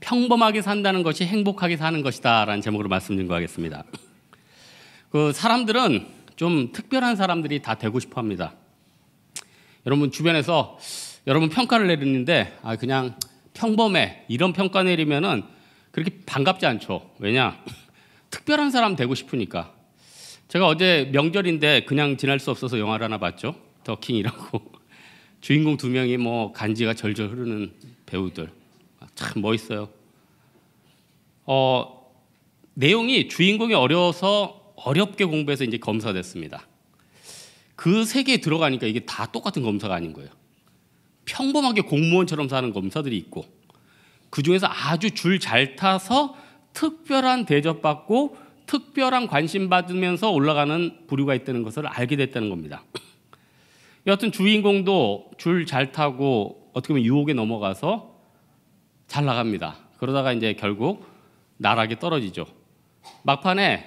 평범하게 산다는 것이 행복하게 사는 것이다라는 제목으로 말씀 증거하겠습니다. 그 사람들은 좀 특별한 사람들이 다 되고 싶어 합니다. 여러분 주변에서 여러분 평가를 내리는데 아 그냥 평범해 이런 평가 내리면은 그렇게 반갑지 않죠. 왜냐? 특별한 사람 되고 싶으니까. 제가 어제 명절인데 그냥 지날 수 없어서 영화를 하나 봤죠. 더킹이라고. 주인공 두 명이 뭐 간지가 절절 흐르는 배우들. 참 멋있어요. 어, 내용이 주인공이 어려서 어렵게 공부해서 이제 검사 됐습니다. 그 세계에 들어가니까 이게 다 똑같은 검사가 아닌 거예요. 평범하게 공무원처럼 사는 검사들이 있고 그 중에서 아주 줄 잘 타서 특별한 대접받고 특별한 관심 받으면서 올라가는 부류가 있다는 것을 알게 됐다는 겁니다. 여하튼 주인공도 줄 잘 타고 어떻게 보면 유혹에 넘어가서 잘 나갑니다. 그러다가 이제 결국 나락에 떨어지죠. 막판에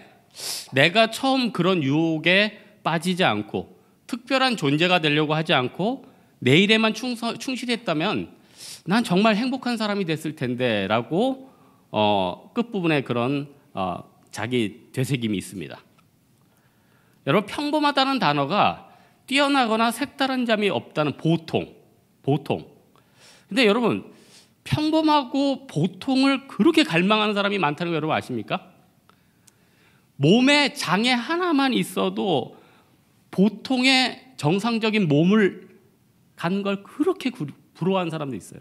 내가 처음 그런 유혹에 빠지지 않고 특별한 존재가 되려고 하지 않고 내 일에만 충성, 충실했다면 난 정말 행복한 사람이 됐을 텐데라고 어, 끝부분에 그런 어, 자기 되새김이 있습니다. 여러분 평범하다는 단어가 뛰어나거나 색다른 점이 없다는 보통 보통. 근데 여러분 평범하고 보통을 그렇게 갈망하는 사람이 많다는 거 여러분 아십니까? 몸에 장애 하나만 있어도 보통의 정상적인 몸을 간 걸 그렇게 부러워하는 사람도 있어요.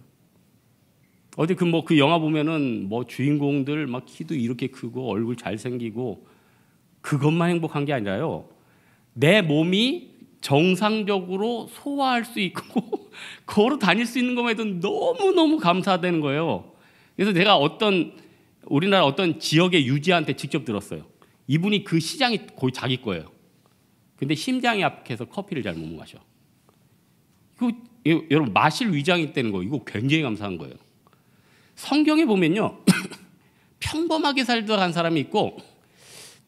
어디 그 뭐그 그 영화 보면은 뭐 주인공들 막 키도 이렇게 크고 얼굴 잘생기고 그것만 행복한 게 아니라요. 내 몸이 정상적으로 소화할 수 있고 걸어 다닐 수 있는 것만 해도 너무너무 감사되는 거예요. 그래서 제가 어떤 우리나라 어떤 지역의 유지한테 직접 들었어요. 이분이 그 시장이 거의 자기 거예요. 근데 심장이 약해서 커피를 잘 못 마셔. 이거 여러분 마실 위장이 있다는 거 이거 굉장히 감사한 거예요. 성경에 보면요. 평범하게 살다 간 사람이 있고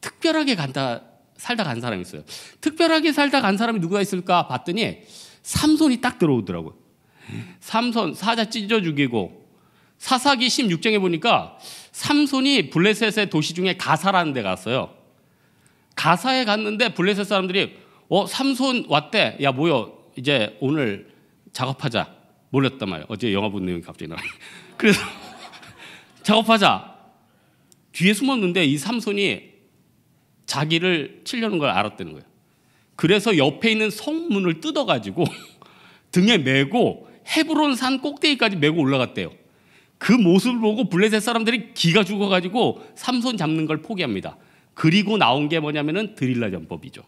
특별하게 간다 살다 간 사람이 있어요. 특별하게 살다 간 사람이 누가 있을까 봤더니 삼손이 딱 들어오더라고요. 삼손 사자 찢어 죽이고 사사기 16장에 보니까 삼손이 블레셋의 도시 중에 가사라는 데 갔어요. 가사에 갔는데 블레셋 사람들이 어 삼손 왔대. 야 뭐여 이제 오늘 작업하자. 몰렸단 말이에요. 어제 영화 본 내용이 갑자기 나와. 그래서 작업하자. 뒤에 숨었는데 이 삼손이 자기를 치려는 걸 알았다는 거예요. 그래서 옆에 있는 성문을 뜯어가지고 등에 메고 헤브론 산 꼭대기까지 메고 올라갔대요. 그 모습을 보고 블레셋 사람들이 기가 죽어가지고 삼손 잡는 걸 포기합니다. 그리고 나온 게 뭐냐면은 드릴라 전법이죠.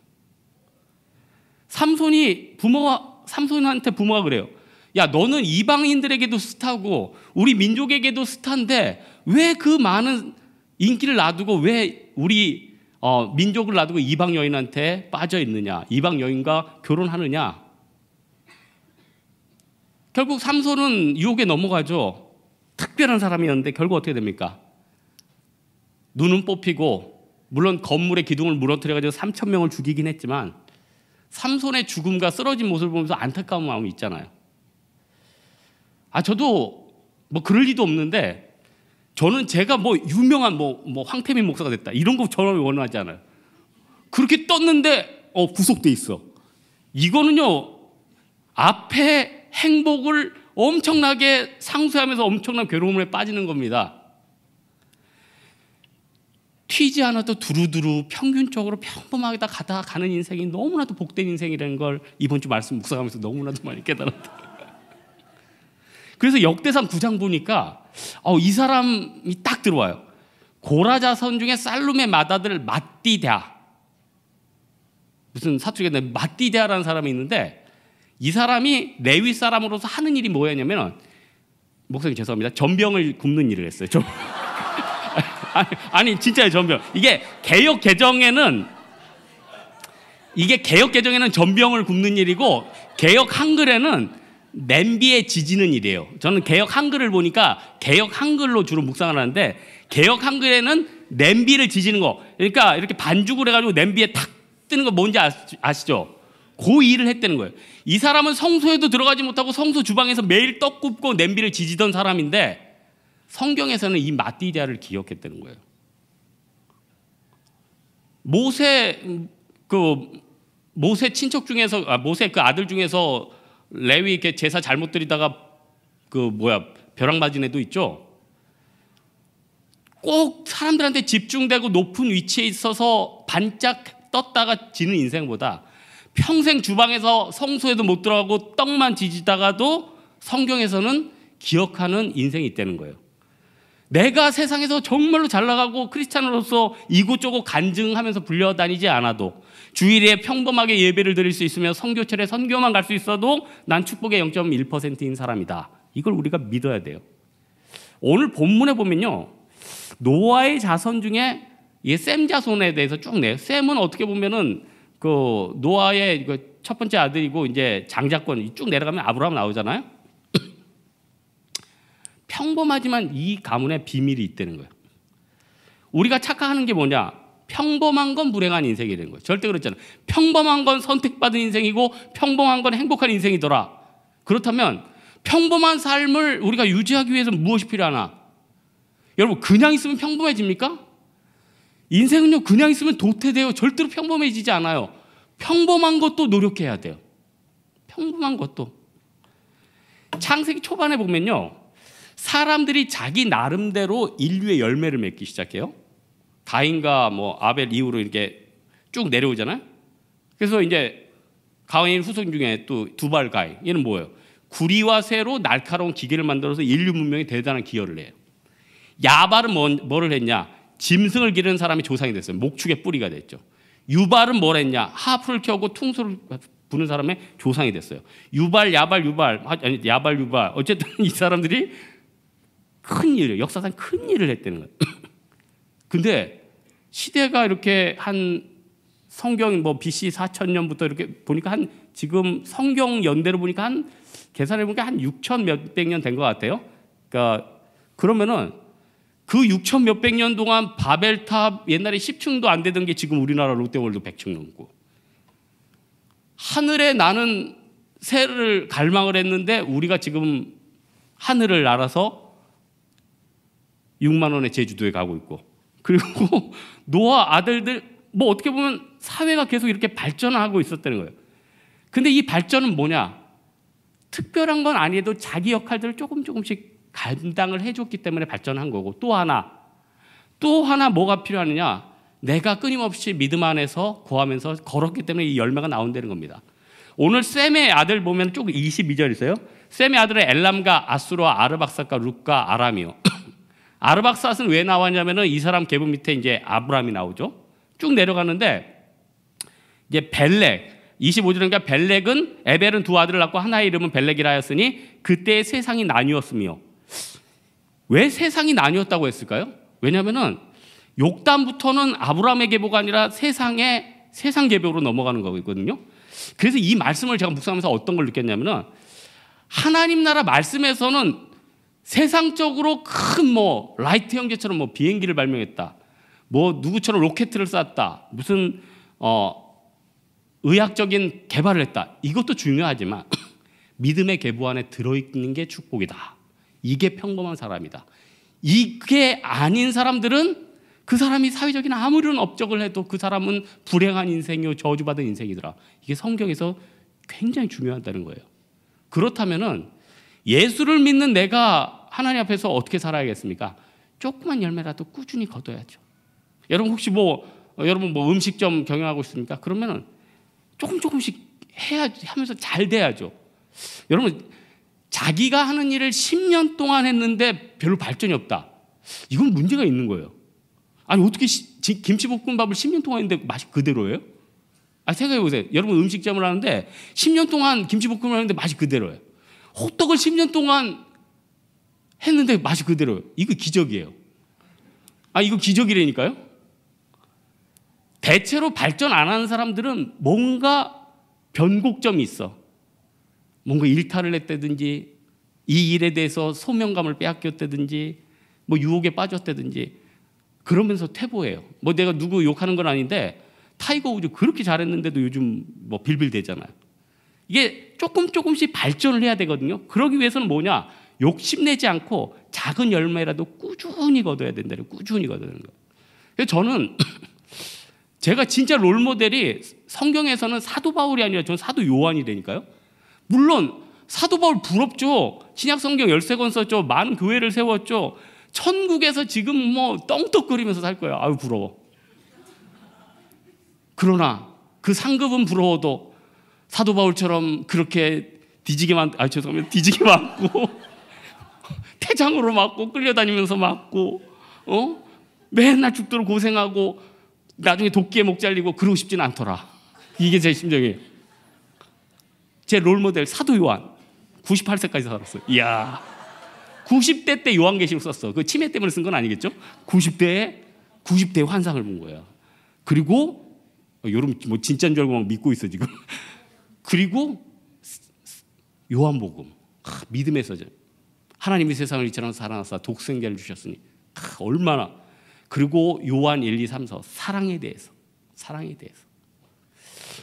삼손이 부모가 삼손한테 부모가 그래요. 야 너는 이방인들에게도 스타고 우리 민족에게도 스타인데 왜 그 많은 인기를 놔두고 왜 우리 어, 민족을 놔두고 이방 여인한테 빠져 있느냐? 이방 여인과 결혼하느냐? 결국 삼손은 유혹에 넘어가죠. 특별한 사람이었는데 결국 어떻게 됩니까? 눈은 뽑히고 물론 건물의 기둥을 무너뜨려 가지고 3천 명을 죽이긴 했지만 삼손의 죽음과 쓰러진 모습을 보면서 안타까운 마음이 있잖아요. 아 저도 뭐 그럴 리도 없는데 저는 제가 뭐 유명한 뭐, 뭐 황태민 목사가 됐다 이런 거 저는 원하지 않아요. 그렇게 떴는데 어 구속돼 있어. 이거는요 앞에 행복을 엄청나게 상수하면서 엄청난 괴로움에 빠지는 겁니다. 튀지 않아도 두루두루 평균적으로 평범하게 다 가다 가는 인생이 너무나도 복된 인생이라는 걸 이번 주 말씀 묵상하면서 너무나도 많이 깨달았다. 그래서 역대상 9장 보니까 어, 이 사람이 딱 들어와요. 고라자선 중에 살룸의 맏아들 마띠데아 무슨 사투리가 마띠데아라는 사람이 있는데 이 사람이 레위 사람으로서 하는 일이 뭐였냐면 목사님 죄송합니다. 전병을 굽는 일을 했어요. 좀. 아니, 아니 진짜요 전병. 이게 개혁 개정에는 이게 개혁 개정에는 전병을 굽는 일이고 개혁 한글에는 냄비에 지지는 일이에요. 저는 개혁 한글을 보니까 개혁 한글로 주로 묵상을 하는데 개혁 한글에는 냄비를 지지는 거. 그러니까 이렇게 반죽을 해가지고 냄비에 탁 뜨는 거 뭔지 아시죠? 그 일을 했다는 거예요. 이 사람은 성소에도 들어가지 못하고 성소 주방에서 매일 떡 굽고 냄비를 지지던 사람인데 성경에서는 이 마띠디아를 기억했다는 거예요. 모세 그 모세 친척 중에서 아, 모세 그 아들 중에서 레위 이렇게 제사 잘못 드리다가 그 뭐야 벼락 맞은 애도 있죠. 꼭 사람들한테 집중되고 높은 위치에 있어서 반짝 떴다가 지는 인생보다 평생 주방에서 성소에도 못 들어가고 떡만 지지다가도 성경에서는 기억하는 인생이 있다는 거예요. 내가 세상에서 정말로 잘 나가고 크리스찬으로서 이곳저곳 간증하면서 불려다니지 않아도 주일에 평범하게 예배를 드릴 수 있으며 성교철에 선교만 갈 수 있어도 난 축복의 0.1%인 사람이다. 이걸 우리가 믿어야 돼요. 오늘 본문에 보면요. 노아의 자손 중에 셈 자손에 대해서 쭉 내요. 셈은 어떻게 보면은 그 노아의 그첫 번째 아들이고 이제 장자권 쭉 내려가면 아브라함 나오잖아요. 평범하지만 이 가문에 비밀이 있다는 거예요. 우리가 착각하는 게 뭐냐? 평범한 건 불행한 인생이 되는 거예요. 절대 그렇잖아요. 평범한 건 선택받은 인생이고 평범한 건 행복한 인생이더라. 그렇다면 평범한 삶을 우리가 유지하기 위해서 무엇이 필요하나? 여러분 그냥 있으면 평범해집니까? 인생은요 그냥 있으면 도태돼요. 절대로 평범해지지 않아요. 평범한 것도 노력해야 돼요. 평범한 것도. 창세기 초반에 보면요. 사람들이 자기 나름대로 인류의 열매를 맺기 시작해요. 가인과 뭐 아벨 이후로 이렇게 쭉 내려오잖아요. 그래서 이제 가인 후손 중에 또 두발 가인 얘는 뭐예요? 구리와 새로 날카로운 기계를 만들어서 인류 문명에 대단한 기여를 해요. 야발은 뭐, 뭐를 했냐? 짐승을 기르는 사람이 조상이 됐어요. 목축의 뿌리가 됐죠. 유발은 뭘 했냐? 하프를 켜고 퉁소를 부는 사람의 조상이 됐어요. 유발, 야발, 유발, 아니 야발, 유발. 어쨌든 이 사람들이 큰 일, 역사상 큰 일을 했다는 거예요. 근데 시대가 이렇게 한 성경 뭐 BC 4천년부터 이렇게 보니까 한 지금 성경 연대로 보니까 한 계산해 보니까 한 6천 몇백 년 된 것 같아요. 그러니까 그러면은 그 6천 몇백 년 동안 바벨탑 옛날에 10층도 안 되던 게 지금 우리나라 롯데월드 100층 넘고 하늘에 나는 새를 갈망을 했는데 우리가 지금 하늘을 날아서 6만 원의 제주도에 가고 있고 그리고 노아 아들들 뭐 어떻게 보면 사회가 계속 이렇게 발전하고 있었다는 거예요. 근데 이 발전은 뭐냐? 특별한 건 아니어도 자기 역할들을 조금 조금씩 감당을 해줬기 때문에 발전한 거고 또 하나 또 하나 뭐가 필요하느냐? 내가 끊임없이 믿음 안에서 구하면서 걸었기 때문에 이 열매가 나온다는 겁니다. 오늘 셈의 아들 보면 쭉 22절 있어요. 셈의 아들은 엘람과 아수르와 아르박사과 룻과 아람이요. 아르박삿은 왜 나왔냐면은 이 사람 계분 밑에 이제 아브라함이 나오죠. 쭉 내려가는데 이제 벨렉 25절이니까 벨렉은 에벨은 두 아들을 낳고 하나의 이름은 벨렉이라 하였으니 그때 세상이 나뉘었으며 왜 세상이 나뉘었다고 했을까요? 왜냐하면은 욕단부터는 아브라함의 계보가 아니라 세상의 세상 계보로 넘어가는 거거든요. 그래서 이 말씀을 제가 묵상하면서 어떤 걸 느꼈냐면은 하나님 나라 말씀에서는 세상적으로 큰 뭐 라이트 형제처럼 뭐 비행기를 발명했다. 뭐 누구처럼 로켓을 쐈다. 무슨 어 의학적인 개발을 했다. 이것도 중요하지만 믿음의 계보 안에 들어 있는 게 축복이다. 이게 평범한 사람이다. 이게 아닌 사람들은 그 사람이 사회적인 아무런 업적을 해도 그 사람은 불행한 인생이요 저주받은 인생이더라. 이게 성경에서 굉장히 중요하다는 거예요. 그렇다면은 예수를 믿는 내가 하나님 앞에서 어떻게 살아야겠습니까? 조그만 열매라도 꾸준히 거둬야죠. 여러분 혹시 뭐 어, 여러분 뭐 음식점 경영하고 있습니까? 그러면은 조금 조금씩 해야 하면서 잘 돼야죠. 여러분 자기가 하는 일을 10년 동안 했는데 별로 발전이 없다. 이건 문제가 있는 거예요. 아니 어떻게 김치볶음밥을 10년 동안 했는데 맛이 그대로예요? 아 생각해 보세요. 여러분 음식점을 하는데 10년 동안 김치볶음을 하는데 맛이 그대로예요. 호떡을 10년 동안 했는데 맛이 그대로예요. 이거 기적이에요. 아 이거 기적이라니까요. 대체로 발전 안 하는 사람들은 뭔가 변곡점이 있어. 뭔가 일탈을 했다든지 이 일에 대해서 소명감을 빼앗겼다든지 뭐 유혹에 빠졌다든지 그러면서 퇴보해요. 뭐 내가 누구 욕하는 건 아닌데 타이거 우즈 그렇게 잘했는데도 요즘 뭐 빌빌대잖아요. 이게 조금 조금씩 발전을 해야 되거든요. 그러기 위해서는 뭐냐? 욕심내지 않고 작은 열매라도 꾸준히 거둬야 된다는 꾸준히 되는 거예요. 그래서 저는 제가 진짜 롤 모델이 성경에서는 사도 바울이 아니라 저는 사도 요한이 되니까요. 물론 사도 바울 부럽죠. 신약 성경 13권 썼죠. 많은 교회를 세웠죠. 천국에서 지금 뭐 떵떡거리면서 살 거예요. 아유 부러워. 그러나 그 상급은 부러워도 사도 바울처럼 그렇게 뒤지게 만, 아 죄송합니다. 뒤지게 맞고 태장으로 맞고 끌려다니면서 맞고 어 맨날 죽도록 고생하고 나중에 도끼에 목 잘리고 그러고 싶지는 않더라. 이게 제 심정이에요. 제 롤모델 사도 요한 98세까지 살았어요. 이야. 90대 때 요한계시록 썼어. 그 치매 때문에 쓴 건 아니겠죠? 90대에 90대의 환상을 본 거야. 그리고 어, 여러분 뭐 진짜인 줄 알고 막 믿고 있어 지금. 그리고 요한복음 아, 믿음의 서적. 하나님이 세상을 이처럼 사랑하사 독생자를 주셨으니 아, 얼마나 그리고 요한 1, 2, 3, 4 사랑에 대해서 사랑에 대해서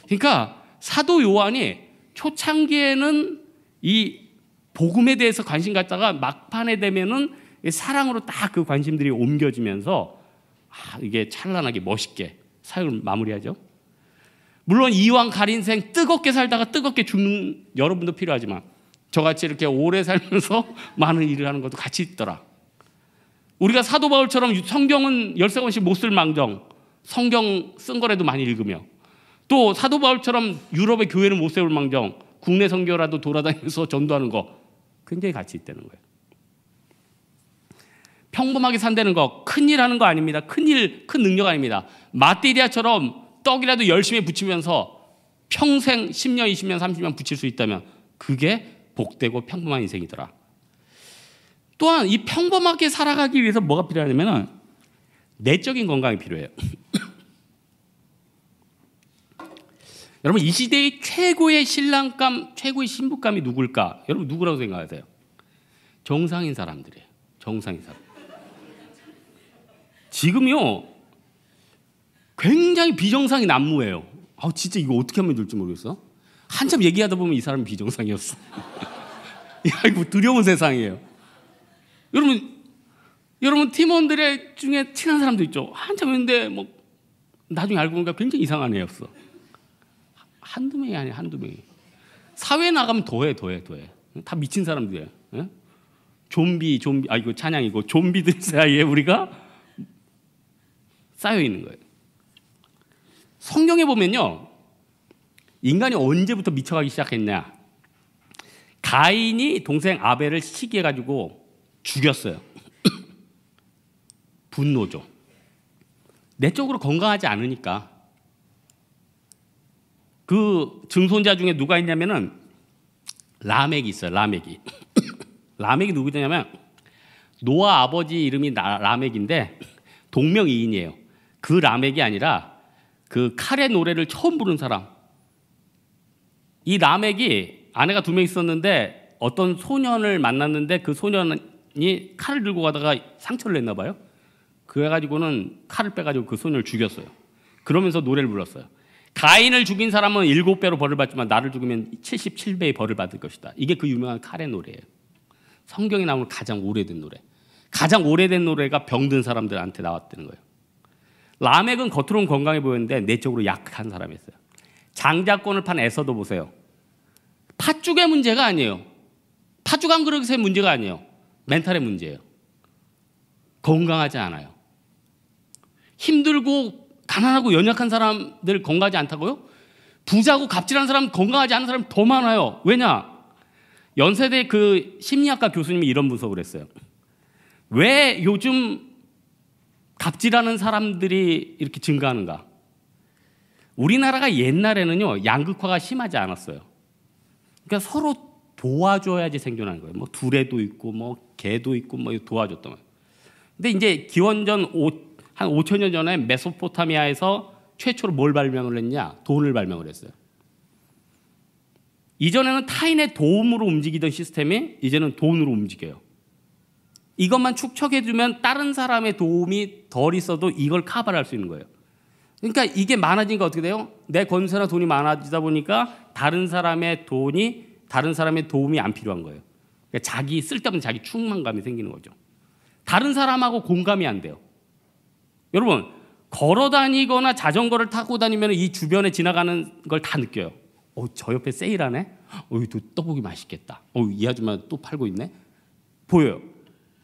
그러니까 사도 요한이 초창기에는 이 복음에 대해서 관심 갖다가 막판에 되면은 사랑으로 딱 그 관심들이 옮겨지면서 아, 이게 찬란하게 멋있게 사역을 마무리하죠. 물론 이왕 가린 생 뜨겁게 살다가 뜨겁게 죽는 여러분도 필요하지만 저같이 이렇게 오래 살면서 많은 일을 하는 것도 같이 있더라. 우리가 사도 바울처럼 성경은 열세 권씩 못 쓸 망정 성경 쓴 거라도 많이 읽으며 또 사도 바울처럼 유럽의 교회는 못 세울 망정 국내 선교라도 돌아다니면서 전도하는 거 굉장히 가치 있다는 거예요. 평범하게 산다는 거 큰일 하는 거 아닙니다. 큰일, 큰 능력 아닙니다. 마띠리아처럼 떡이라도 열심히 붙이면서 평생 10년, 20년, 30년 붙일 수 있다면 그게 복되고 평범한 인생이더라. 또한 이 평범하게 살아가기 위해서 뭐가 필요하냐면은 내적인 건강이 필요해요. 여러분 이 시대의 최고의 신랑감, 최고의 신부감이 누굴까? 여러분 누구라고 생각하세요? 정상인 사람들이에요. 정상인 사람. 지금요 굉장히 비정상이 난무해요. 아 진짜 이거 어떻게 하면 될지 모르겠어. 한참 얘기하다 보면 이 사람은 비정상이었어. 아이고 두려운 세상이에요. 여러분 여러분 팀원들의 중에 친한 사람도 있죠. 한참 했는데 뭐 나중에 알고 보니까 굉장히 이상한 애였어. 한두 명이 아니야 한두 명이. 사회 나가면 더해 더해 더해. 다 미친 사람들이야. 예? 좀비 좀비 아 이거 찬양이고 좀비들 사이에 우리가 쌓여 있는 거예요. 성경에 보면요. 인간이 언제부터 미쳐가기 시작했냐? 가인이 동생 아벨을 시기해 가지고 죽였어요. 분노죠. 내적으로 건강하지 않으니까. 그 증손자 중에 누가 있냐면은 라멕이 있어요. 라멕이. 라멕이 누구냐면 노아 아버지 이름이 라멕인데 동명이인이에요. 그 라멕이 아니라 그 칼의 노래를 처음 부른 사람. 이 라멕이 아내가 두 명 있었는데 어떤 소년을 만났는데 그 소년이 칼을 들고 가다가 상처를 냈나 봐요. 그래가지고는 칼을 빼가지고 그 소년을 죽였어요. 그러면서 노래를 불렀어요. 가인을 죽인 사람은 일곱 배로 벌을 받지만 나를 죽이면 77배의 벌을 받을 것이다. 이게 그 유명한 칼의 노래예요. 성경에 나오는 가장 오래된 노래. 가장 오래된 노래가 병든 사람들한테 나왔다는 거예요. 라멕은 겉으로는 건강해 보였는데 내적으로 약한 사람이었어요. 장자권을 판 에서도 보세요. 팥죽의 문제가 아니에요. 팥죽 한 그릇의 문제가 아니에요. 멘탈의 문제예요. 건강하지 않아요. 힘들고 가난하고 연약한 사람들 건강하지 않다고요? 부자고 갑질한 사람 건강하지 않은 사람 더 많아요. 왜냐? 연세대 그 심리학과 교수님이 이런 분석을 했어요. 왜 요즘 갑질하는 사람들이 이렇게 증가하는가? 우리나라가 옛날에는요 양극화가 심하지 않았어요. 그러니까 서로 도와줘야지 생존하는 거예요. 뭐 두레도 있고 뭐 개도 있고 뭐 도와줬던 거예요. 근데 이제 기원전 5, 한 5천 년 전에 메소포타미아에서 최초로 뭘 발명을 했냐? 돈을 발명을 했어요. 이전에는 타인의 도움으로 움직이던 시스템이 이제는 돈으로 움직여요. 이것만 축적해주면 다른 사람의 도움이 덜 있어도 이걸 카바할 수 있는 거예요. 그러니까 이게 많아지니까 어떻게 돼요? 내 권세나 돈이 많아지다 보니까 다른 사람의 돈이 다른 사람의 도움이 안 필요한 거예요. 그러니까 자기 쓸데없는 자기 충만감이 생기는 거죠. 다른 사람하고 공감이 안 돼요. 여러분 걸어 다니거나 자전거를 타고 다니면 이 주변에 지나가는 걸 다 느껴요. 어, 저 옆에 세일하네. 어, 또 떡볶이 맛있겠다. 어, 이 아줌마 또 팔고 있네. 보여요.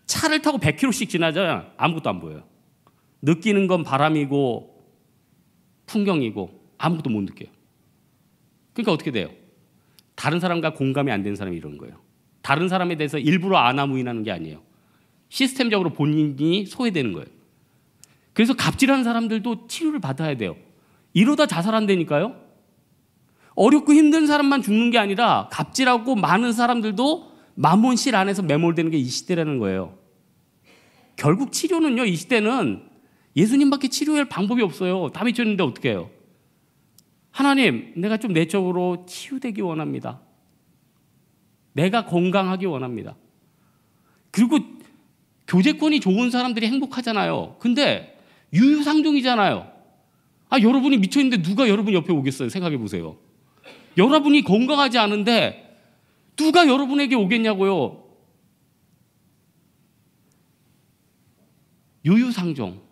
차를 타고 100km씩 지나자 아무것도 안 보여요. 느끼는 건 바람이고 풍경이고 아무것도 못 느껴요. 그러니까 어떻게 돼요? 다른 사람과 공감이 안 되는 사람이 이런 거예요. 다른 사람에 대해서 일부러 아나무인하는 게 아니에요. 시스템적으로 본인이 소외되는 거예요. 그래서 갑질하는 사람들도 치료를 받아야 돼요. 이러다 자살한다니까요. 어렵고 힘든 사람만 죽는 게 아니라 갑질하고 많은 사람들도 마몬실 안에서 매몰되는 게 이 시대라는 거예요. 결국 치료는요, 이 시대는 예수님밖에 치료할 방법이 없어요. 다 미쳤는데 어떻게 해요? 하나님, 내가 좀 내적으로 치유되기 원합니다. 내가 건강하기 원합니다. 그리고 교제권이 좋은 사람들이 행복하잖아요. 근데 유유상종이잖아요. 아, 여러분이 미쳐있는데 누가 여러분 옆에 오겠어요? 생각해 보세요. 여러분이 건강하지 않은데 누가 여러분에게 오겠냐고요? 유유상종.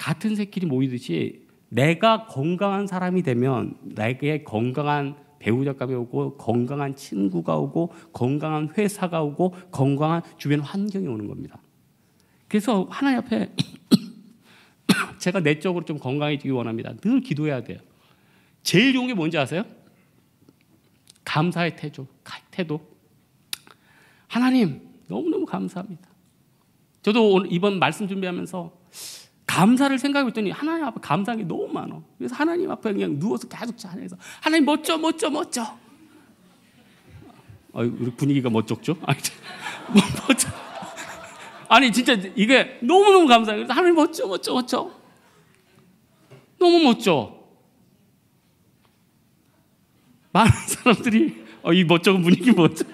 같은 새끼리 모이듯이 내가 건강한 사람이 되면 나에게 건강한 배우자감이 오고 건강한 친구가 오고 건강한 회사가 오고 건강한 주변 환경이 오는 겁니다. 그래서 하나님 앞에 제가 내적으로 좀 건강해지기 원합니다. 늘 기도해야 돼요. 제일 좋은 게 뭔지 아세요? 감사의 태도. 태도. 하나님 너무너무 감사합니다. 저도 오늘 이번 말씀 준비하면서 감사를 생각했더니 하나님 앞에 감사한 게 너무 많아. 그래서 하나님 앞에 그냥 누워서 계속 찬양해서 하나님 멋져 멋져 멋져. 아, 우리 분위기가? 아니, 뭐, 멋져. 아니 진짜 이게 너무 너무 감사해요. 하나님 멋져 멋져 멋져. 너무 멋져. 많은 사람들이 어, 이 멋쩍은 분위기 뭐죠?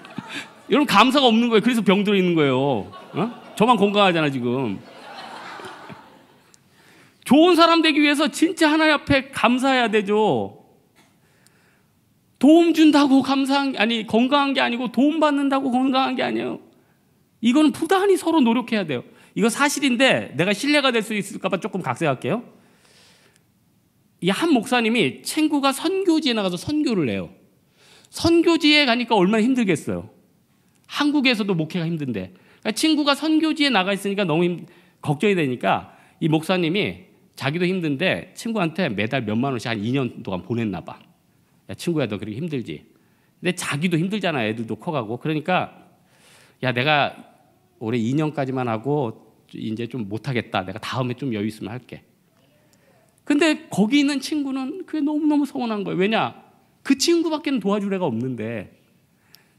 여러분 감사가 없는 거예요. 그래서 병들어 있는 거예요. 어? 저만 건강하잖아 지금. 좋은 사람 되기 위해서 진짜 하나님 앞에 감사해야 되죠. 도움 준다고 감사한 게 아니 건강한 게 아니고 도움 받는다고 건강한 게 아니에요. 이거는 부단히 서로 노력해야 돼요. 이거 사실인데 내가 신뢰가 될 수 있을까봐 조금 각색할게요. 이 한 목사님이 친구가 선교지에 나가서 선교를 해요. 선교지에 가니까 얼마나 힘들겠어요. 한국에서도 목회가 힘든데 그러니까 친구가 선교지에 나가 있으니까 너무 힘, 걱정이 되니까 이 목사님이 자기도 힘든데 친구한테 매달 몇만 원씩 한 2년 동안 보냈나 봐. 야, 친구야, 너 그렇게 힘들지? 근데 자기도 힘들잖아. 애들도 커가고. 그러니까, 야, 내가 올해 2년까지만 하고 이제 좀 못하겠다. 내가 다음에 좀 여유 있으면 할게. 근데 거기 있는 친구는 그게 너무너무 서운한 거예요. 왜냐? 그 친구밖에는 도와줄 애가 없는데,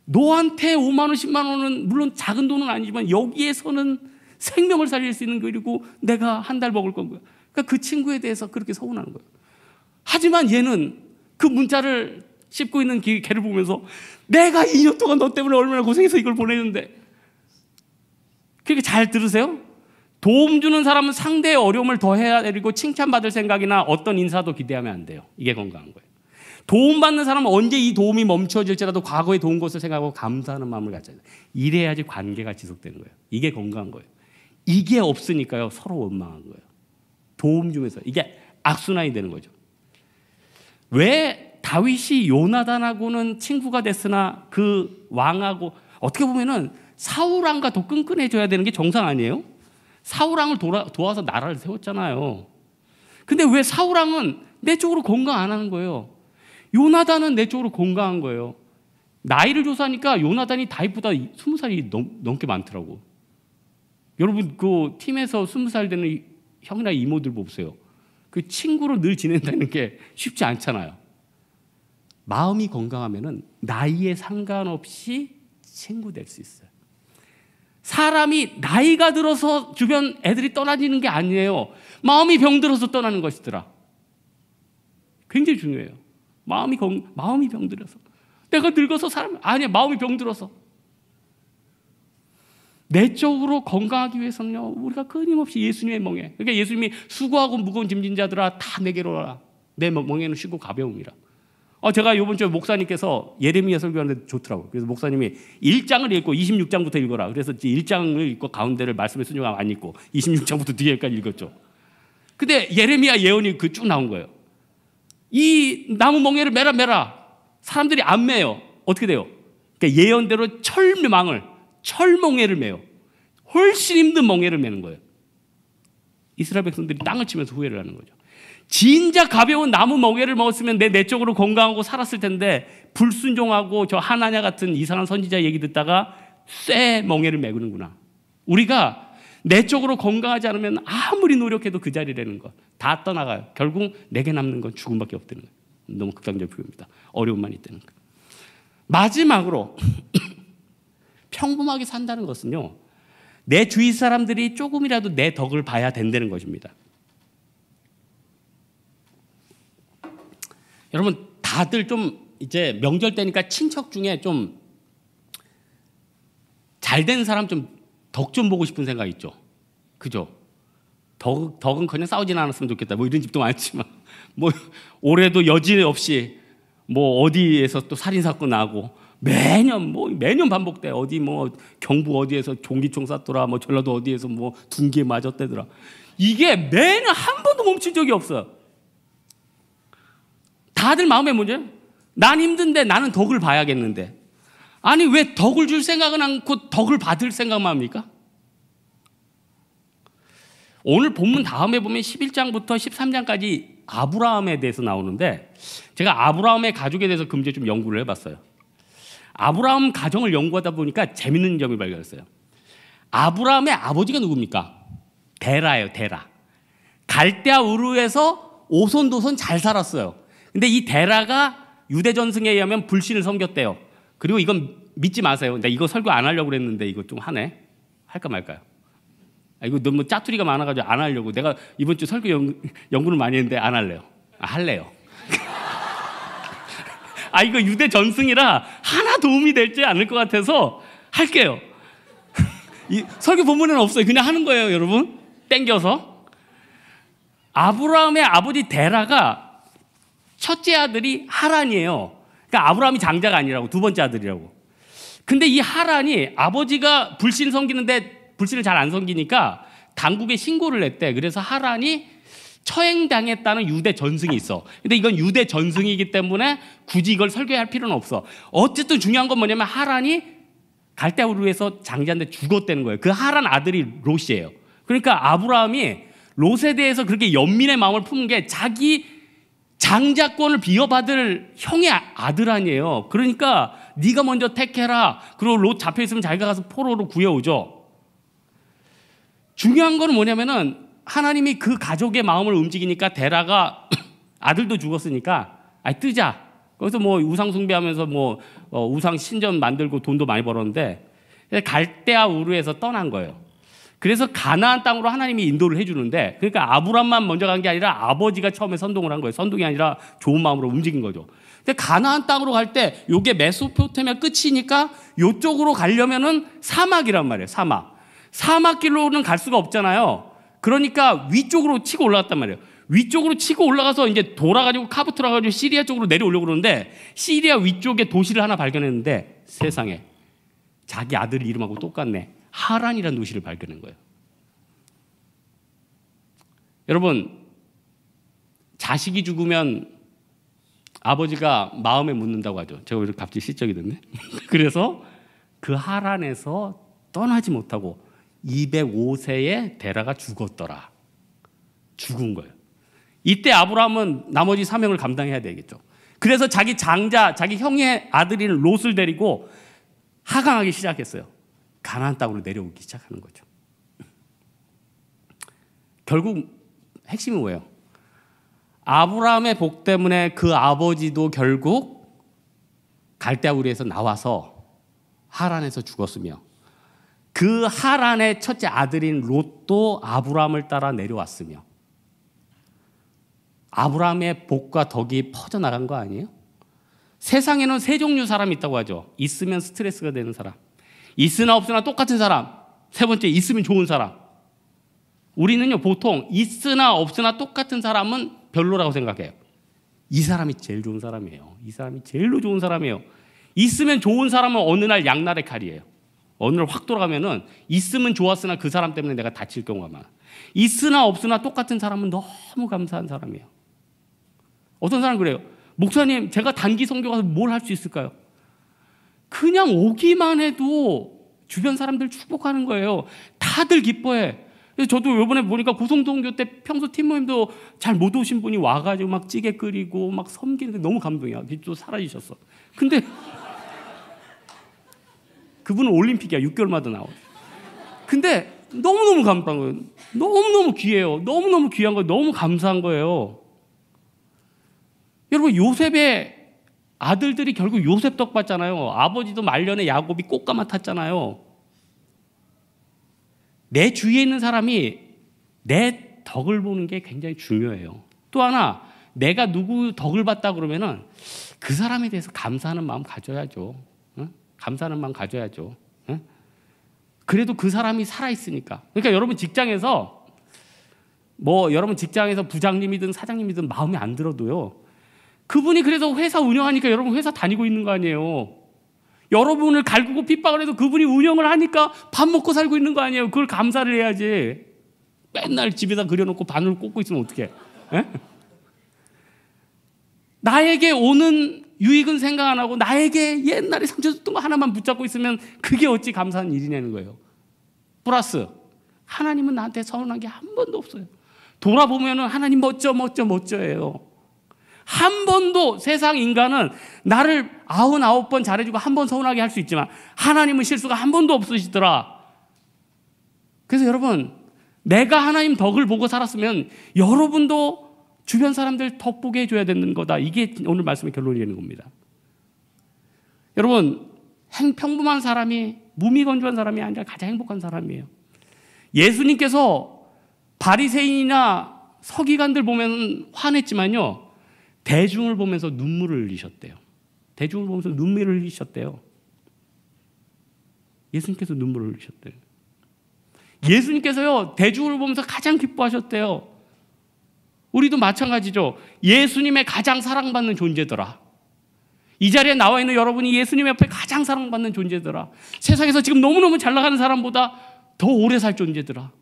너한테 5만 원, 10만 원은 물론 작은 돈은 아니지만 여기에서는 생명을 살릴 수 있는 거리고 내가 한 달 먹을 건 거야. 그러니까 그 친구에 대해서 그렇게 서운하는 거예요. 하지만 얘는 그 문자를 씹고 있는 걔를 보면서 내가 2년 동안 너 때문에 얼마나 고생해서 이걸 보내는데 그렇게 잘 들으세요? 도움 주는 사람은 상대의 어려움을 더해야 되고 칭찬받을 생각이나 어떤 인사도 기대하면 안 돼요. 이게 건강한 거예요. 도움받는 사람은 언제 이 도움이 멈춰질지라도 과거에 도운 것을 생각하고 감사하는 마음을 갖잖 이래야지 관계가 지속되는 거예요. 이게 건강한 거예요. 이게 없으니까요. 서로 원망한 거예요. 도움 주면서 이게 악순환이 되는 거죠. 왜 다윗이 요나단하고는 친구가 됐으나 그 왕하고 어떻게 보면은 사울왕과 더 끈끈해져야 되는 게 정상 아니에요? 사울왕을 도와서 나라를 세웠잖아요. 근데 왜 사울왕은 내 쪽으로 건강 안 하는 거예요? 요나단은 내 쪽으로 건강한 거예요. 나이를 조사하니까 요나단이 다윗보다 20살이 넘, 넘게 많더라고. 여러분 그 팀에서 20살 되는 형이나 이모들 보세요. 그 친구로 늘 지낸다는 게 쉽지 않잖아요. 마음이 건강하면은 나이에 상관없이 친구 될 수 있어요. 사람이 나이가 들어서 주변 애들이 떠나지는 게 아니에요. 마음이 병들어서 떠나는 것이더라. 굉장히 중요해요. 마음이 건, 마음이 병들어서. 내가 늙어서 사람 아니야 마음이 병들어서. 내적으로 건강하기 위해서는요, 우리가 끊임없이 예수님의 멍에. 그러니까 예수님이 수고하고 무거운 짐진 자들아 다 내게로 와라. 내 멍에는 쉬고 가벼움이라. 어, 제가 이번 주에 목사님께서 예레미야 설교하는데 좋더라고요. 그래서 목사님이 1장을 읽고 26장부터 읽어라. 그래서 1장을 읽고 가운데를 말씀에 순종하면 안 읽고 26장부터 뒤에까지 읽었죠. 근데 예레미야 예언이 그 쭉 나온 거예요. 이 나무 멍에를 매라 매라. 사람들이 안 매요. 어떻게 돼요? 그러니까 예언대로 철망을 철멍에를 매요. 훨씬 힘든 멍에를 매는 거예요. 이스라엘 백성들이 땅을 치면서 후회를 하는 거죠. 진짜 가벼운 나무 멍에를 먹었으면 내 내적으로 건강하고 살았을 텐데 불순종하고 저 하나냐 같은 이상한 선지자 얘기 듣다가 쇠 멍에를 매구는구나. 우리가 내적으로 건강하지 않으면 아무리 노력해도 그 자리라는 것. 다 떠나가요. 결국 내게 남는 건 죽음밖에 없다는 거예요. 너무 극단적 표현입니다. 어려움만 있다는 거. 마지막으로 평범하게 산다는 것은요. 내 주위 사람들이 조금이라도 내 덕을 봐야 된다는 것입니다. 여러분 다들 좀 이제 명절 때니까 친척 중에 좀 잘 된 사람 좀 덕좀 보고 싶은 생각 있죠. 그죠? 덕, 덕은 그냥 싸우진 않았으면 좋겠다. 뭐 이런 집도 많지만 뭐 올해도 여지 없이 뭐 어디에서 또 살인 사건 나고 매년 뭐 매년 반복돼 어디 뭐 경북 어디에서 종기총 쐈더라 뭐 전라도 어디에서 뭐 둔기에 맞았대더라 이게 매년 한 번도 멈춘 적이 없어요. 다들 마음의 문제. 난 힘든데 나는 덕을 봐야겠는데. 아니 왜 덕을 줄 생각은 않고 덕을 받을 생각만 합니까? 오늘 본문 다음에 보면 11장부터 13장까지 아브라함에 대해서 나오는데 제가 아브라함의 가족에 대해서 금주에 좀 연구를 해봤어요. 아브라함 가정을 연구하다 보니까 재밌는 점을 발견했어요. 아브라함의 아버지가 누굽니까? 데라예요, 데라. 갈대아 우르에서 오손도손 잘 살았어요. 근데 이 데라가 유대 전승에 의하면 불신을 섬겼대요. 그리고 이건 믿지 마세요. 나 이거 설교 안 하려고 그랬는데 이거 좀 하네. 할까 말까요? 아, 이거 너무 짜투리가 많아가지고 안 하려고. 내가 이번 주 설교 연, 연구를 많이 했는데 안 할래요. 아, 할래요. 아, 이거 유대 전승이라 하나 도움이 될지 않을 것 같아서 할게요. 이 설교 본문에는 없어요. 그냥 하는 거예요, 여러분. 땡겨서. 아브라함의 아버지 데라가 첫째 아들이 하란이에요. 그러니까 아브라함이 장자가 아니라고 두 번째 아들이라고. 근데 이 하란이 아버지가 불신 섬기는데 불신을 잘 안 섬기니까 당국에 신고를 했대. 그래서 하란이 처행당했다는 유대 전승이 있어. 근데 이건 유대 전승이기 때문에 굳이 이걸 설교할 필요는 없어. 어쨌든 중요한 건 뭐냐면 하란이 갈대우르에서 장자인데 죽었다는 거예요. 그 하란 아들이 롯이에요. 그러니까 아브라함이 롯에 대해서 그렇게 연민의 마음을 품은 게 자기 장자권을 비워받을 형의 아들 아니에요. 그러니까 네가 먼저 택해라. 그리고 롯 잡혀 있으면 자기가 가서 포로로 구해오죠. 중요한 거는 뭐냐면은 하나님이 그 가족의 마음을 움직이니까 데라가 아들도 죽었으니까 아 뜨자. 거기서 뭐 우상 숭배하면서 뭐 어, 우상 신전 만들고 돈도 많이 벌었는데 갈대아 우르에서 떠난 거예요. 그래서 가나안 땅으로 하나님이 인도를 해주는데 그러니까 아브람만 먼저 간 게 아니라 아버지가 처음에 선동을 한 거예요. 선동이 아니라 좋은 마음으로 움직인 거죠. 근데 가나안 땅으로 갈 때 요게 메소포테미아 끝이니까 요쪽으로 가려면은 사막이란 말이에요. 사막. 사막길로는 갈 수가 없잖아요. 그러니까 위쪽으로 치고 올라갔단 말이에요. 위쪽으로 치고 올라가서 이제 돌아가지고 카부트라 가지고 시리아 쪽으로 내려오려고 그러는데 시리아 위쪽에 도시를 하나 발견했는데 세상에 자기 아들 이름하고 똑같네. 하란이라는 도시를 발견한 거예요. 여러분 자식이 죽으면 아버지가 마음에 묻는다고 하죠. 제가 왜 갑자기 시적이 됐네. 그래서 그 하란에서 떠나지 못하고 205세에 데라가 죽었더라. 죽은 거예요. 이때 아브라함은 나머지 사명을 감당해야 되겠죠. 그래서 자기 장자, 자기 형의 아들인 롯을 데리고 하강하기 시작했어요. 가나안 땅으로 내려오기 시작하는 거죠. 결국 핵심이 뭐예요? 아브라함의 복 때문에 그 아버지도 결국 갈대아우리에서 나와서 하란에서 죽었으며 그 하란의 첫째 아들인 롯도 아브라함을 따라 내려왔으며 아브라함의 복과 덕이 퍼져나간 거 아니에요? 세상에는 세 종류 사람이 있다고 하죠. 있으면 스트레스가 되는 사람. 있으나 없으나 똑같은 사람. 세 번째, 있으면 좋은 사람. 우리는요, 보통 있으나 없으나 똑같은 사람은 별로라고 생각해요. 이 사람이 제일 좋은 사람이에요. 이 사람이 제일로 좋은 사람이에요. 있으면 좋은 사람은 어느 날 양날의 칼이에요. 어느 날확 돌아가면은 있으면 좋았으나 그 사람 때문에 내가 다칠 경우가 많아. 있으나 없으나 똑같은 사람은 너무 감사한 사람이에요. 어떤 사람 그래요. 목사님, 제가 단기 성교 가서 뭘 할 수 있을까요? 그냥 오기만 해도 주변 사람들 축복하는 거예요. 다들 기뻐해. 그래서 저도 이번에 보니까 고성동교 때 평소 팀 모임도 잘 못 오신 분이 와가지고 막 찌개 끓이고 막 섬기는데 너무 감동이야. 또 사라지셨어. 근데 그분은 올림픽이야. 6개월마다 나와. 근데 너무너무 감사한 거예요. 너무너무 귀해요. 너무너무 귀한 거예요. 너무 감사한 거예요. 여러분, 요셉의 아들들이 결국 요셉 덕 받잖아요. 아버지도 말년에 야곱이 꽃가마 탔잖아요. 내 주위에 있는 사람이 내 덕을 보는 게 굉장히 중요해요. 또 하나, 내가 누구 덕을 봤다 그러면은 그 사람에 대해서 감사하는 마음 가져야죠. 응? 감사하는 마음 가져야죠. 응? 그래도 그 사람이 살아있으니까. 그러니까 여러분 직장에서 뭐 여러분 직장에서 부장님이든 사장님이든 마음에 안 들어도요. 그분이 그래서 회사 운영하니까 여러분 회사 다니고 있는 거 아니에요. 여러분을 갈구고 핍박을 해도 그분이 운영을 하니까 밥 먹고 살고 있는 거 아니에요. 그걸 감사를 해야지. 맨날 집에다 그려놓고 바늘 꽂고 있으면 어떡해. 에? 나에게 오는 유익은 생각 안 하고 나에게 옛날에 상처 줬던 거 하나만 붙잡고 있으면 그게 어찌 감사한 일이냐는 거예요. 플러스 하나님은 나한테 서운한 게 한 번도 없어요. 돌아보면은 하나님 멋져 멋져 멋져예요. 한 번도 세상 인간은 나를 아흔아홉 번 잘해주고 한 번 서운하게 할 수 있지만 하나님은 실수가 한 번도 없으시더라. 그래서 여러분 내가 하나님 덕을 보고 살았으면 여러분도 주변 사람들 덕 보게 해줘야 되는 거다. 이게 오늘 말씀의 결론이 되는 겁니다. 여러분 행 평범한 사람이 무미건조한 사람이 아니라 가장 행복한 사람이에요. 예수님께서 바리새인이나 서기관들 보면 화냈지만요. 대중을 보면서 눈물을 흘리셨대요. 대중을 보면서 눈물을 흘리셨대요. 예수님께서 눈물을 흘리셨대요. 예수님께서요, 대중을 보면서 가장 기뻐하셨대요. 우리도 마찬가지죠. 예수님의 가장 사랑받는 존재더라. 이 자리에 나와 있는 여러분이 예수님 옆에 가장 사랑받는 존재더라. 세상에서 지금 너무너무 잘 나가는 사람보다 더 오래 살 존재더라.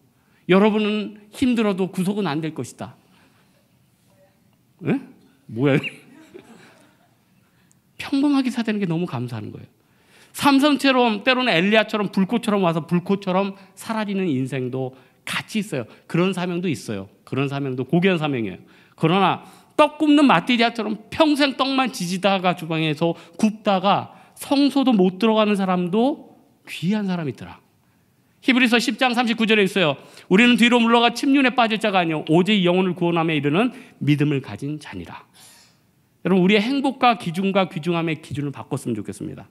여러분은 힘들어도 구속은 안 될 것이다. 에? 뭐야? 평범하게 사는 게 너무 감사한 거예요. 삼성처럼 때로는 엘리야처럼 불꽃처럼 와서 불꽃처럼 사라지는 인생도 같이 있어요. 그런 사명도 있어요. 그런 사명도 고귀한 사명이에요. 그러나 떡 굽는 마티리아처럼 평생 떡만 지지다가 주방에서 굽다가 성소도 못 들어가는 사람도 귀한 사람이 있더라. 히브리서 10장 39절에 있어요. 우리는 뒤로 물러가 침륜에 빠질 자가 아니요 오직 영혼을 구원함에 이르는 믿음을 가진 자니라. 여러분 우리의 행복과 기준과 귀중함의 기준을 바꿨으면 좋겠습니다.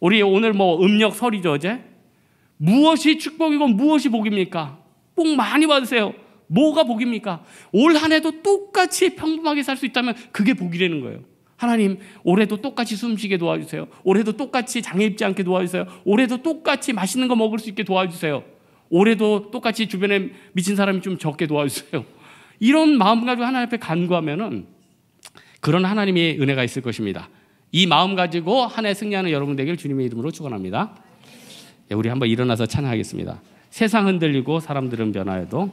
우리 오늘 뭐 음력 설이죠 어제 무엇이 축복이고 무엇이 복입니까? 복 많이 받으세요. 뭐가 복입니까? 올 한 해도 똑같이 평범하게 살 수 있다면 그게 복이라는 거예요. 하나님, 올해도 똑같이 숨쉬게 도와주세요. 올해도 똑같이 장애 입지 않게 도와주세요. 올해도 똑같이 맛있는 거 먹을 수 있게 도와주세요. 올해도 똑같이 주변에 미친 사람이 좀 적게 도와주세요. 이런 마음 가지고 하나님 앞에 간구하면은 그런 하나님의 은혜가 있을 것입니다. 이 마음 가지고 한 해 승리하는 여러분 되길 주님의 이름으로 축원합니다. 예, 우리 한번 일어나서 찬양하겠습니다. 세상 흔들리고 사람들은 변화해도